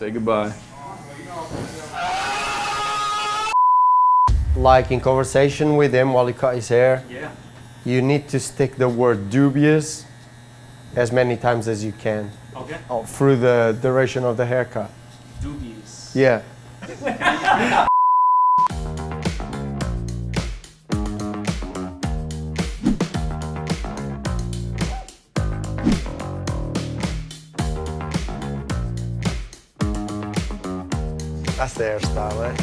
Say goodbye. Like in conversation with him while he cut his hair, Yeah. you need to stick the word dubious as many times as you can Okay. oh, through the duration of the haircut. Dubious. Yeah. That's the hairstyle, eh?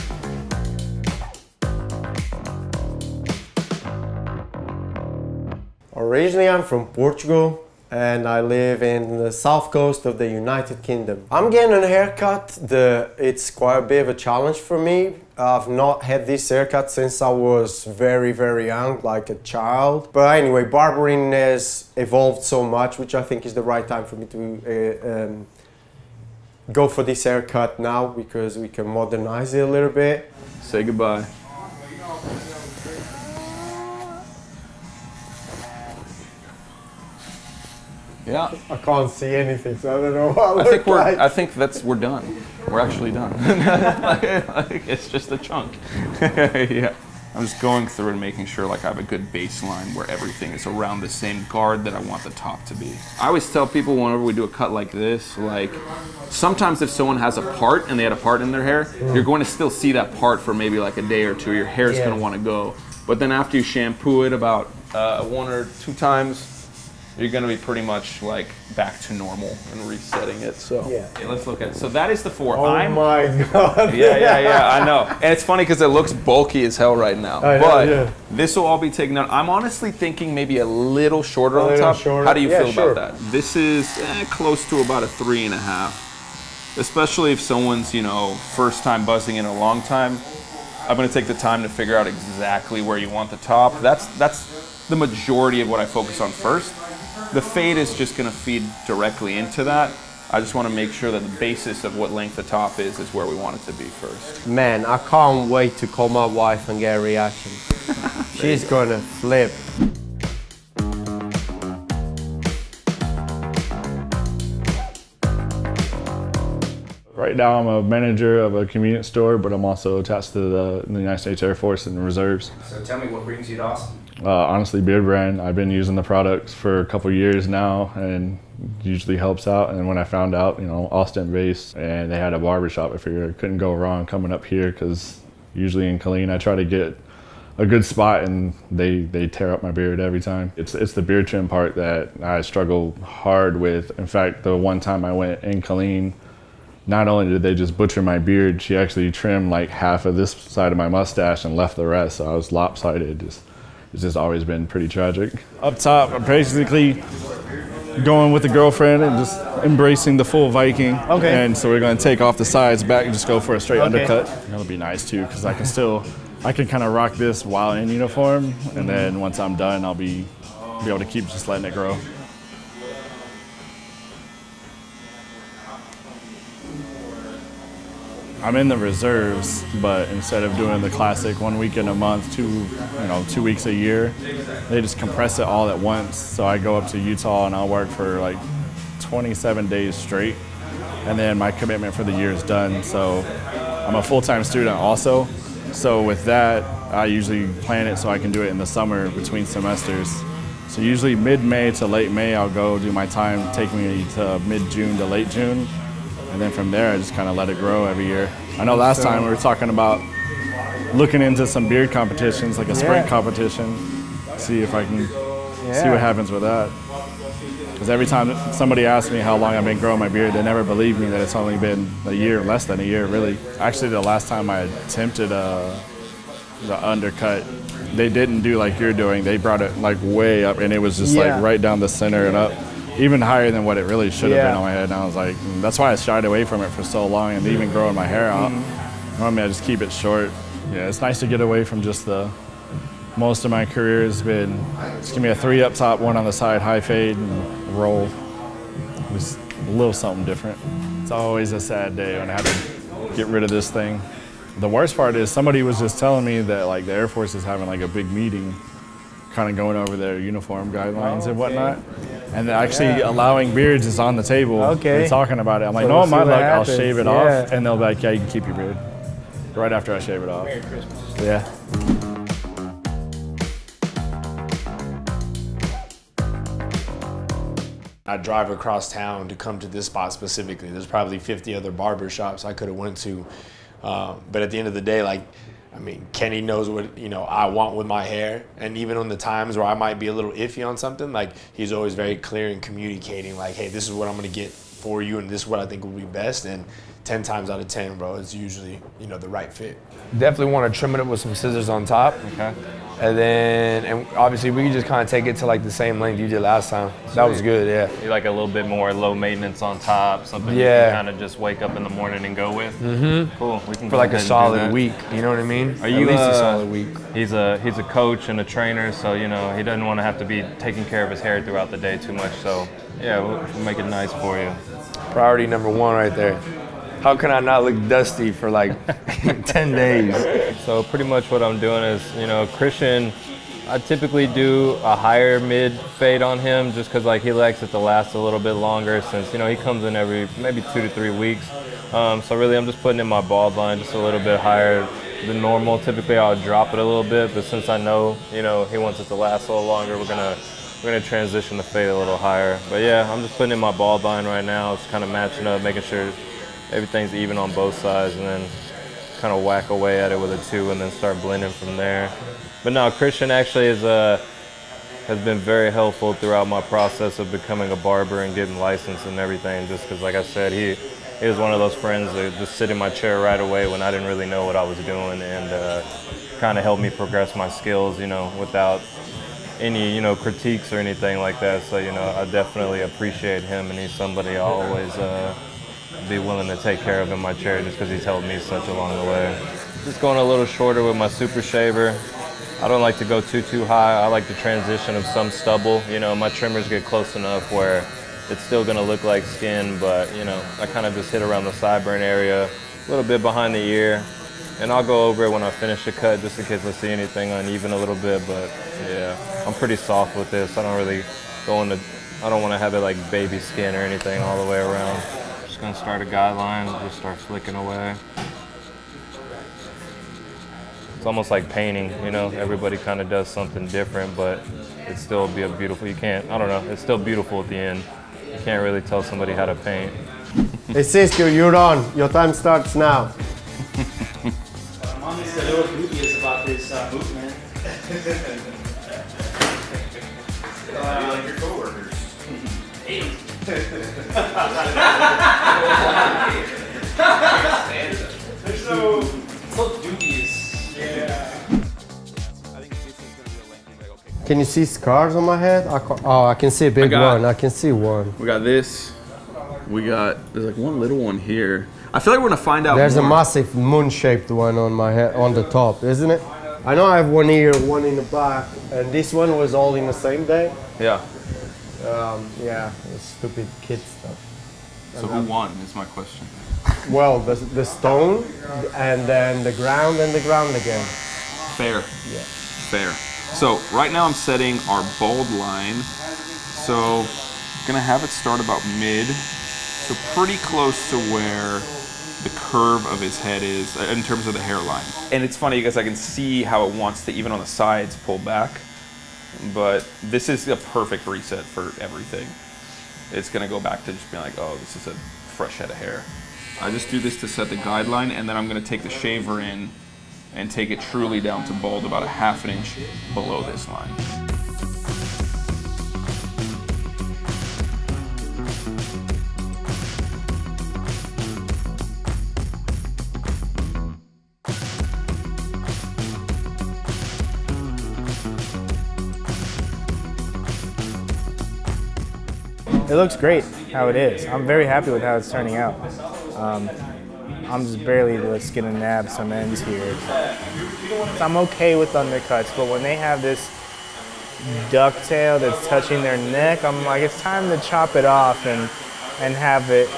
Originally, I'm from Portugal and I live in the south coast of the United Kingdom. I'm getting a haircut. The, it's quite a bit of a challenge for me. I've not had this haircut since I was very, very young, like a child. But anyway, barbering has evolved so much, which I think is the right time for me to uh, um, go for this haircut now because we can modernize it a little bit. Say goodbye. Yeah. I can't see anything, so I don't know what I, I look think we're. like. I think that's we're done. We're actually done. like, it's just a chunk. yeah. I'm just going through and making sure like I have a good baseline where everything is around the same guard that I want the top to be. I always tell people whenever we do a cut like this, like sometimes if someone has a part and they had a part in their hair, you're going to still see that part for maybe like a day or two. Your hair's Yeah. going to want to go. But then after you shampoo it about uh, one or two times, you're gonna be pretty much like back to normal and resetting it. So Yeah. let's look at it. So that is the four. Oh I'm my god. yeah, yeah, yeah. I know, and it's funny because it looks bulky as hell right now. I know, but yeah. this will all be taken out. I'm honestly thinking maybe a little shorter A on little top. shorter. How do you Yeah, feel sure. about that? This is eh, close to about a three and a half, especially if someone's you know first time buzzing in a long time. I'm gonna take the time to figure out exactly where you want the top. That's that's the majority of what I focus on first. The fade is just gonna feed directly into that. I just want to make sure that the basis of what length the top is is where we want it to be first. Man, I can't wait to call my wife and get a reaction. She's gonna flip. Right now, I'm a manager of a convenience store, but I'm also attached to the, the United States Air Force and the reserves. So tell me what brings you to Austin. Uh, honestly, Beardbrand, I've been using the products for a couple years now and usually helps out. And when I found out, you know, Austin based and they had a barbershop, I figured I couldn't go wrong coming up here because usually in Killeen, I try to get a good spot and they, they tear up my beard every time. It's, it's the beard trim part that I struggle hard with. In fact, the one time I went in Killeen, not only did they just butcher my beard, she actually trimmed like half of this side of my mustache and left the rest. So I was lopsided. Just, it's just always been pretty tragic. Up top, I'm basically going with the girlfriend and just embracing the full Viking. Okay. And so we're going to take off the sides back and just go for a straight Okay. undercut. That'll be nice too, because I can still, I can kind of rock this while in uniform, and then once I'm done, I'll be be able to keep just letting it grow. I'm in the reserves, but instead of doing the classic one weekend a month, two, you know, two weeks a year, they just compress it all at once. So I go up to Utah and I'll work for like 27 days straight, and then my commitment for the year is done. So I'm a full-time student also. So with that, I usually plan it so I can do it in the summer between semesters. So usually mid-May to late May, I'll go do my time, taking me to mid-June to late June. And then from there, I just kind of let it grow every year. I know last time we were talking about looking into some beard competitions, like a sprint competition, see if I can see what happens with that. Because every time somebody asks me how long I've been growing my beard, they never believe me that it's only been a year, less than a year, really. Actually, the last time I attempted uh, the undercut, they didn't do like you're doing. They brought it like way up, and it was just Yeah. like right down the center and up, even higher than what it really should have Yeah. been on my head. And I was like, mm, that's why I shied away from it for so long, and even growing my hair out. Normally, I just keep it short. Yeah, it's nice to get away from just the. Most of my career has been just give me a three up top, one on the side, high fade, and roll. Just a little something different. It's always a sad day when I have to get rid of this thing. The worst part is somebody was just telling me that like the Air Force is having like a big meeting, kind of going over their uniform guidelines and whatnot. And actually allowing beards is on the table. Okay. They're talking about it. I'm like, So no, we'll on my see what luck, I'll shave it Yeah. off. And they'll be like, yeah, you can keep your beard. Right after I shave it off. Merry Christmas. Yeah. I drive across town to come to this spot specifically. There's probably 50 other barber shops I could have went to, um, but at the end of the day, like, I mean, Kenny knows what you know I want with my hair, and even on the times where I might be a little iffy on something, like he's always very clear in communicating, like, hey, this is what I'm gonna get for you, and this is what I think will be best. And 10 times out of 10, bro, it's usually you know the right fit. Definitely want to trim it up with some scissors on top. Okay. And then, and obviously, we can just kind of take it to like the same length you did last time. That was good, yeah. You like a little bit more low maintenance on top, something Yeah. you can kind of just wake up in the morning and go with. Mm-hmm. Cool. We can For like a solid week, you know what I mean? Are At you, least uh, a solid week. He's a he's a coach and a trainer, so you know he doesn't want to have to be taking care of his hair throughout the day too much. So yeah, we'll, we'll make it nice for you. Priority number one right there. How can I not look dusty for like 10 days? So pretty much what I'm doing is, you know, Christian, I typically do a higher mid fade on him just because like he likes it to last a little bit longer since, you know, he comes in every maybe two to three weeks. Um, so really I'm just putting in my bald line just a little bit higher than normal. Typically I'll drop it a little bit, but since I know, you know, he wants it to last a little longer, we're gonna we're gonna transition the fade a little higher. But yeah, I'm just putting in my bald line right now. It's kind of matching up, making sure everything's even on both sides, and then kind of whack away at it with a two and then start blending from there. But no, Christian actually is uh, has been very helpful throughout my process of becoming a barber and getting licensed and everything. Just because, like I said, he he was one of those friends that just sit in my chair right away when I didn't really know what I was doing and uh, kind of helped me progress my skills, you know, without any you know critiques or anything like that. So you know, I definitely appreciate him, and he's somebody I always. Uh, be willing to take care of in my chair just because he's helped me such along the way. Just going a little shorter with my super shaver. I don't like to go too, too high. I like the transition of some stubble. You know, my trimmers get close enough where it's still gonna look like skin, but you know, I kind of just hit around the sideburn area, a little bit behind the ear, and I'll go over it when I finish the cut just in case I see anything uneven a little bit, but yeah, I'm pretty soft with this. I don't really go into, I don't wanna have it like baby skin or anything all the way around. Just gonna start a guideline, just start flicking away. It's almost like painting, you know. Everybody kind of does something different, but it still be a beautiful. You can't. I don't know. It's still beautiful at the end. You can't really tell somebody how to paint. Hey Cisco, you're on. Your time starts now. I'm just a little dubious about this uh, boot, man. you like your coworkers? They're so, so dubious. Yeah. Can you see scars on my head? I oh, I can see a big got- one. I can see one. We got this. We got there's like one little one here. I feel like we're gonna find out. There's a massive moon-shaped one on my head, on the top, isn't it? I know I have one here, one in the back, and this one was all in the same day. Yeah. Um, yeah, stupid kid stuff. So who won is my question. Well, the, the stone, and then the ground, and the ground again. Fair. Yeah. Fair. So right now I'm setting our bold line. So I'm gonna have it start about mid. So pretty close to where the curve of his head is uh, in terms of the hairline. And it's funny because I can see how it wants to even on the sides pull back. But this is a perfect reset for everything. It's gonna go back to just being like, oh, this is a fresh head of hair. I just do this to set the guideline and then I'm gonna take the shaver in and take it truly down to bald about a half an inch below this line. It looks great how it is. I'm very happy with how it's turning out. Um, I'm just barely just getting nab some ends here. So I'm okay with undercuts, but when they have this ducktail that's touching their neck, I'm like, it's time to chop it off and and have it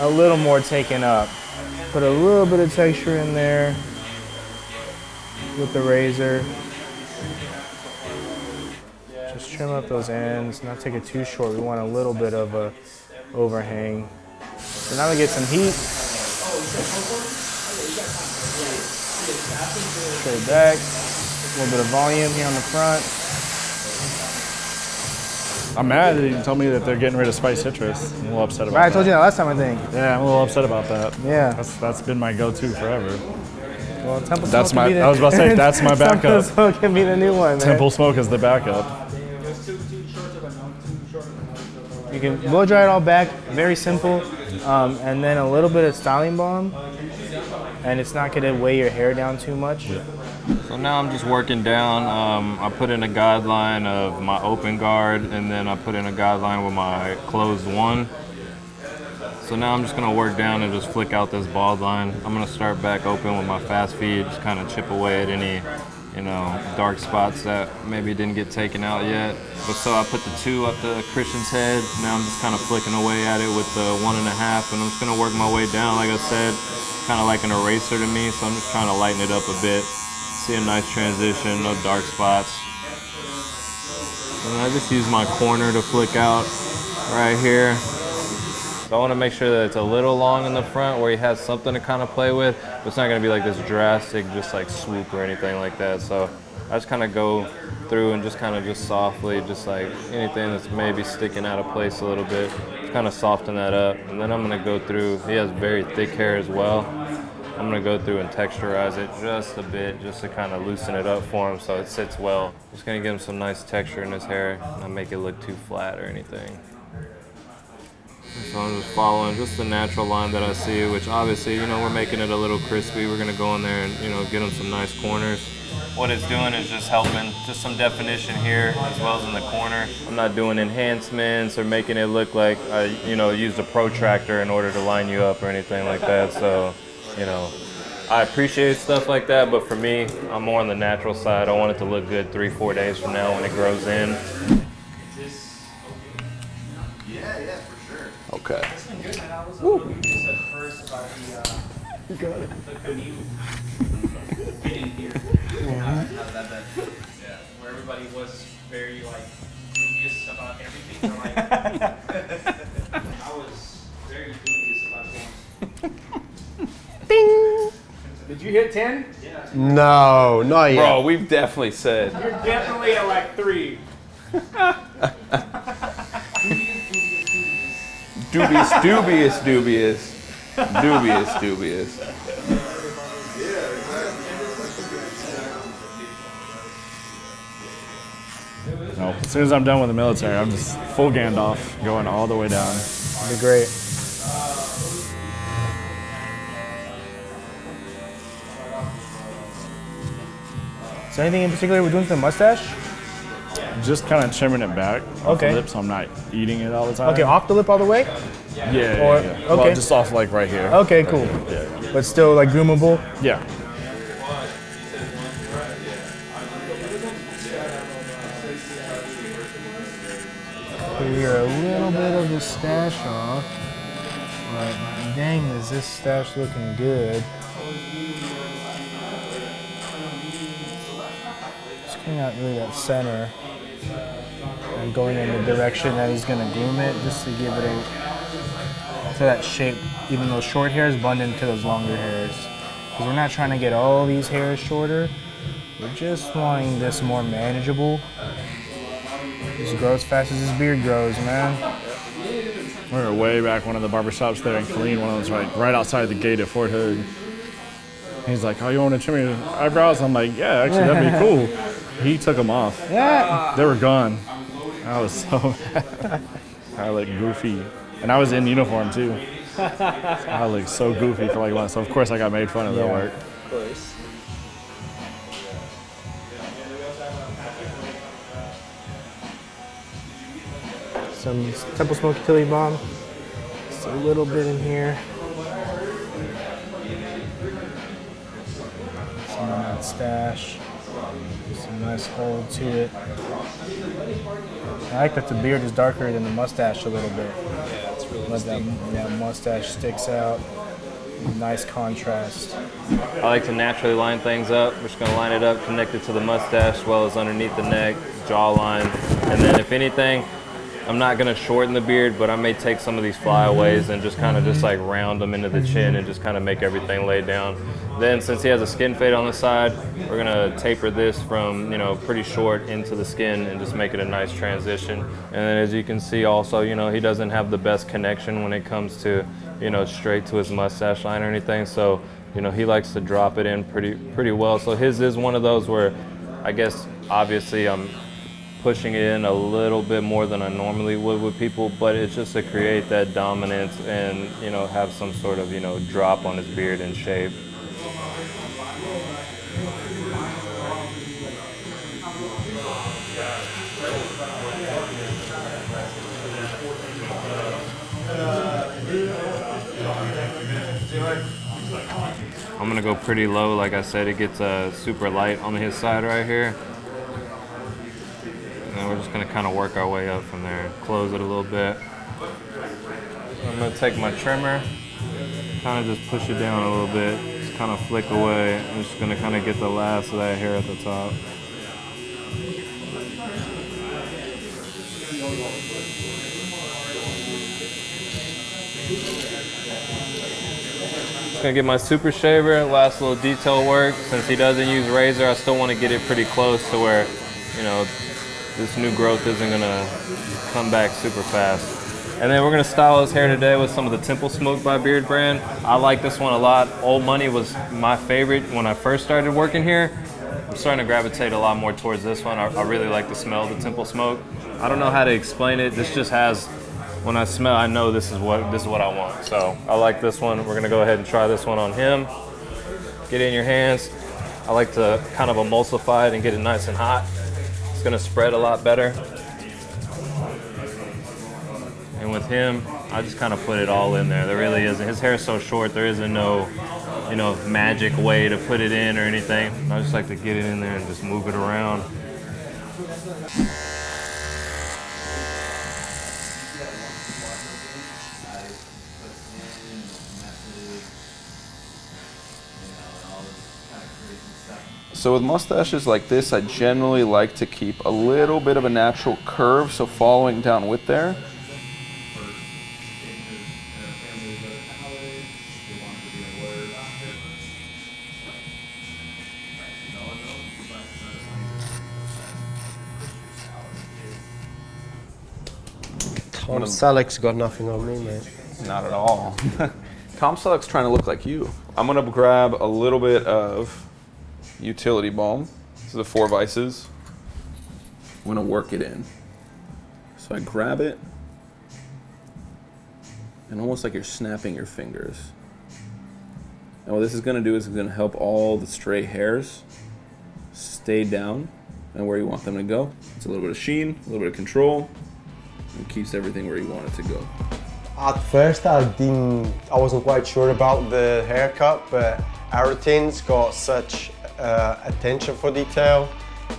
a little more taken up. Put a little bit of texture in there with the razor. Just trim up those ends, not take it too short. We want a little bit of a overhang. So now we get some heat. Straight back, a little bit of volume here on the front. I'm mad that you told me that they're getting rid of spice citrus. I'm a little upset about Right, I that. told you that last time, I think. Yeah, I'm a little upset about that. Yeah. That's that's been my go-to forever. Well, Temple That's Smoke my- can be the, I was about to say, that's my Temple backup. Smoke can be the new one, man. Temple Smoke is the backup. You can blow dry it all back, very simple, um, and then a little bit of styling balm, and it's not gonna weigh your hair down too much. So now I'm just working down. Um, I put in a guideline of my open guard, and then I put in a guideline with my closed one. So now I'm just gonna work down and just flick out this bald line. I'm gonna start back open with my fast feed, just kind of chip away at any, you know, dark spots that maybe didn't get taken out yet. But so I put the two up to Christian's head. Now I'm just kind of flicking away at it with the one and a half, and I'm just gonna work my way down. Like I said, kind of like an eraser to me. So I'm just trying to lighten it up a bit. See a nice transition, no dark spots. And I just use my corner to flick out right here. So I want to make sure that it's a little long in the front where he has something to kind of play with. But it's not going to be like this drastic, just like swoop or anything like that. So I just kind of go through and just kind of just softly, just like anything that's maybe sticking out of place a little bit, just kind of soften that up. And then I'm going to go through, he has very thick hair as well. I'm gonna go through and texturize it just a bit, just to kind of loosen it up for him so it sits well. Just gonna give him some nice texture in his hair, not make it look too flat or anything. So I'm just following just the natural line that I see, which obviously, you know, we're making it a little crispy. We're gonna go in there and, you know, get him some nice corners. What it's doing is just helping, just some definition here as well as in the corner. I'm not doing enhancements or making it look like I, you know, used a protractor in order to line you up or anything like that. So, you know, I appreciate stuff like that, but for me, I'm more on the natural side. I want it to look good three, four days from now when it grows in. Okay. Uh, Woo. Uh, good. Where everybody was very like dubious about everything. They're like, I was very dubious about going. Did you hit 10? Yeah. No, not yet. Bro, we've definitely said You're definitely at like three. Dubious, dubious, dubious, dubious, dubious. No, as soon as I'm done with the military, I'm just full Gandalf, going all the way down. That'd be great. Is there anything in particular we're doing to the mustache? Just kind of trimming it back off Okay. the lip so I'm not eating it all the time. Okay, off the lip all the way? Yeah, yeah, Or- yeah. Well, okay. just off like right here. Okay, cool. Yeah. But still like groomable? Yeah. Clear a little bit of the stash off. But dang, is this stash looking good. Just cleaning out really that center. And going in the direction that he's gonna groom it, just to give it a to that shape, even those short hairs blend into those longer hairs. Because we're not trying to get all these hairs shorter. We're just wanting this more manageable. Just grow as fast as his beard grows, man. We were way back one of the barbershops there in Killeen. One of those right, right outside the gate at Fort Hood. He's like, "Oh, you want to trim your eyebrows?" I'm like, "Yeah, actually, that'd be cool." He took them off. Yeah. They were gone. I was so mad. I looked goofy, and I was in uniform too. I looked so goofy for like a month. So of course I got made fun of at Yeah. work. Some Temple Smoke Utility Balm. Just a little bit in here. Some of that stash. Some nice hold to it. I like that the beard is darker than the mustache a little bit. Yeah, it's really Let that, that mustache sticks out. nice contrast. I like to naturally line things up. We're just gonna line it up, connect it to the mustache as well as underneath the neck, jawline. And then if anything, I'm not gonna shorten the beard, but I may take some of these flyaways and just kind of just like round them into the chin and just kind of make everything lay down. Then since he has a skin fade on the side, we're gonna taper this from, you know, pretty short into the skin and just make it a nice transition. And then as you can see also, you know, he doesn't have the best connection when it comes to, you know, straight to his mustache line or anything. So, you know, he likes to drop it in pretty pretty well. So his is one of those where I guess obviously I'm pushing it in a little bit more than I normally would with people, but it's just to create that dominance and, you know, have some sort of, you know, drop on his beard and shape. I'm gonna go pretty low, like I said, it gets uh, super light on his side right here. Just gonna kind of work our way up from there. Close it a little bit. I'm gonna take my trimmer, kind of just push it down a little bit, just kind of flick away. I'm just gonna kind of get the last of that hair at the top. Gonna get my super shaver, last little detail work. Since he doesn't use razor, I still want to get it pretty close to where, you know, this new growth isn't gonna come back super fast. And then we're gonna style his hair today with some of the Temple Smoke by Beardbrand. I like this one a lot. Old Money was my favorite when I first started working here. I'm starting to gravitate a lot more towards this one. I, I really like the smell of the Temple Smoke. I don't know how to explain it. This just has when I smell, I know this is what this is what I want. So I like this one. We're gonna go ahead and try this one on him. Get it in your hands. I like to kind of emulsify it and get it nice and hot. It's gonna spread a lot better. And with him, I just kind of put it all in there. There really isn't. His hair is so short. There isn't no, you know, magic way to put it in or anything. I just like to get it in there and just move it around. So with mustaches like this, I generally like to keep a little bit of a natural curve, so following down with there. Tom Selleck's got nothing on me, mate. Not at all. Tom Selleck's trying to look like you. I'm gonna grab a little bit of utility balm. This is the four vices. I'm gonna work it in. So I grab it, and almost like you're snapping your fingers. And what this is gonna do is it's gonna help all the stray hairs stay down and where you want them to go. It's a little bit of sheen, a little bit of control, and keeps everything where you want it to go. At first, I didn't, I wasn't quite sure about the haircut, but Arutin's got such uh, attention for detail,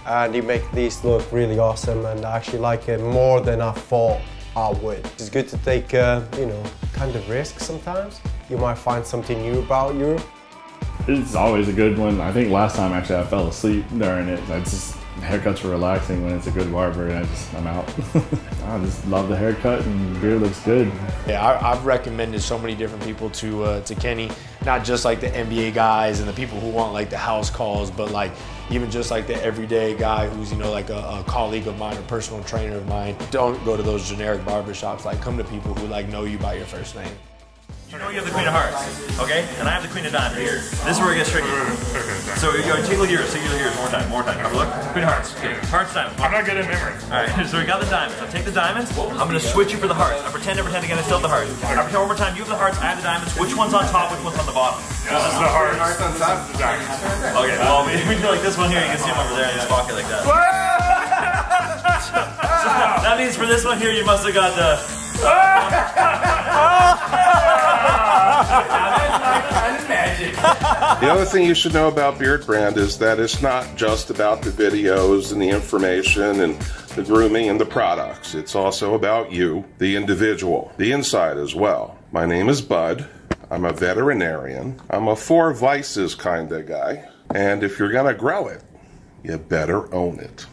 and you make these look really awesome. And I actually like it more than I thought I would. It's good to take, uh, you know, kind of risk sometimes. You might find something new about you. It's always a good one. I think last time actually I fell asleep during it. I just haircuts are relaxing when it's a good barber, and I just I'm out. I just love the haircut and the beard looks good. Yeah, I, I've recommended so many different people to uh, to Kenny, not just like the NBA guys and the people who want like the house calls, but like even just like the everyday guy who's you know like a, a colleague of mine or personal trainer of mine. Don't go to those generic barbershops. Like come to people who like know you by your first name. You know you have the Queen of Hearts, okay? And I have the Queen of Diamonds here. This is where it gets tricky. So you go, take a look here, take a look here, one more time, more time. Have a look. Queen of Hearts. Okay. Hearts, diamonds. I'm not good at memory. Alright, so we got the diamonds. I'll take the diamonds, I'm gonna switch you for the hearts. I pretend, I pretend again, I still have the hearts. I pretend one more time, you have the hearts, I have the diamonds. Which one's on top, which one's on the bottom? This is the heart. Hearts on top the diamonds. Okay, well, we, we do like this one here, you can see him over there in his pocket like that. So that means for this one here, you must have got the. The other thing you should know about Beardbrand is that it's not just about the videos and the information and the grooming and the products. It's also about you, the individual, the inside as well. My name is Bud. I'm a veterinarian. I'm a four vices kind of guy. And if you're going to grow it, you better own it.